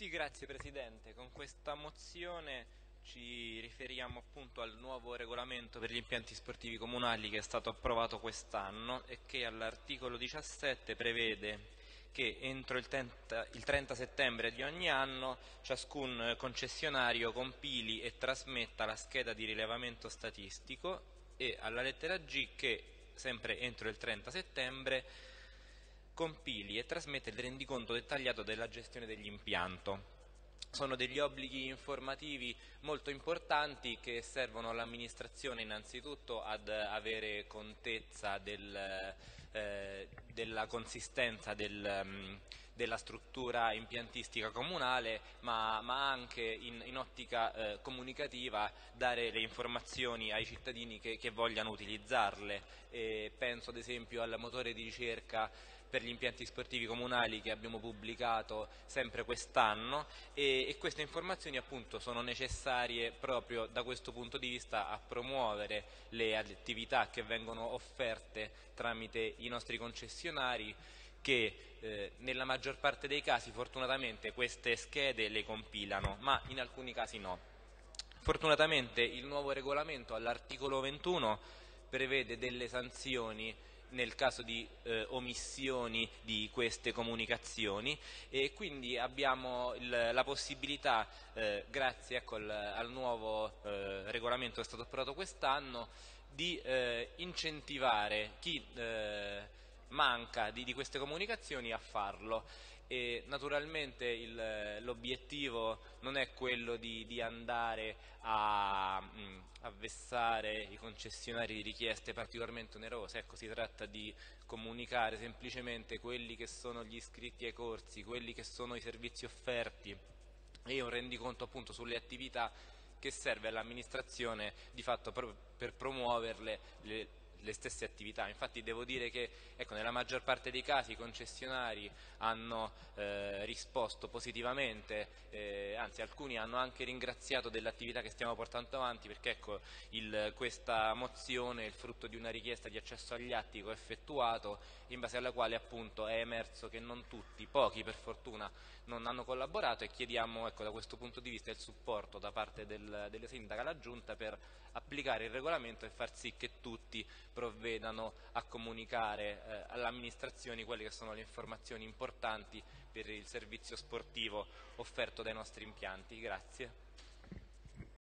Sì, grazie Presidente. Con questa mozione ci riferiamo appunto al nuovo regolamento per gli impianti sportivi comunali che è stato approvato quest'anno e che all'articolo 17 prevede che entro il 30, il 30, settembre di ogni anno ciascun concessionario compili e trasmetta la scheda di rilevamento statistico e alla lettera G che sempre entro il 30 settembre compili e trasmette il rendiconto dettagliato della gestione dell'impianto. Sono degli obblighi informativi molto importanti che servono all'amministrazione innanzitutto ad avere contezza del, eh, della consistenza del, um, della struttura impiantistica comunale ma, ma anche in, in ottica eh, comunicativa dare le informazioni ai cittadini che, che vogliano utilizzarle. E penso ad esempio al motore di ricerca per gli impianti sportivi comunali che abbiamo pubblicato sempre quest'anno e, e, queste informazioni appunto sono necessarie proprio da questo punto di vista a promuovere le attività che vengono offerte tramite i nostri concessionari che eh, nella maggior parte dei casi fortunatamente queste schede le compilano ma in alcuni casi no. Fortunatamente il nuovo regolamento all'articolo 21 prevede delle sanzioni nel caso di eh, omissioni di queste comunicazioni e quindi abbiamo il, la possibilità, eh, grazie ecco, al, al, nuovo eh, regolamento che è stato approvato quest'anno, di eh, incentivare chi eh, manca di, di, queste comunicazioni a farlo. E naturalmente l'obiettivo non è quello di, di andare a, mh, a, vessare i concessionari di richieste particolarmente onerose, ecco, si tratta di comunicare semplicemente quelli che sono gli iscritti ai corsi, quelli che sono i servizi offerti e un rendiconto appunto sulle attività che serve all'amministrazione di fatto per promuoverle le, le stesse attività. Infatti devo dire che ecco, nella maggior parte dei casi i concessionari hanno eh, risposto positivamente, eh, anzi alcuni hanno anche ringraziato dell'attività che stiamo portando avanti perché ecco, il, questa mozione è il frutto di una richiesta di accesso agli atti che ho effettuato in base alla quale appunto è emerso che non tutti, pochi per fortuna, non hanno collaborato e chiediamo ecco, da questo punto di vista il supporto da parte del, delle sindaca alla Giunta per applicare il regolamento e far sì che tutti provvedano a comunicare eh, alle amministrazioni quelle che sono le informazioni importanti per il servizio sportivo offerto dai nostri impianti. Grazie.